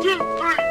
二。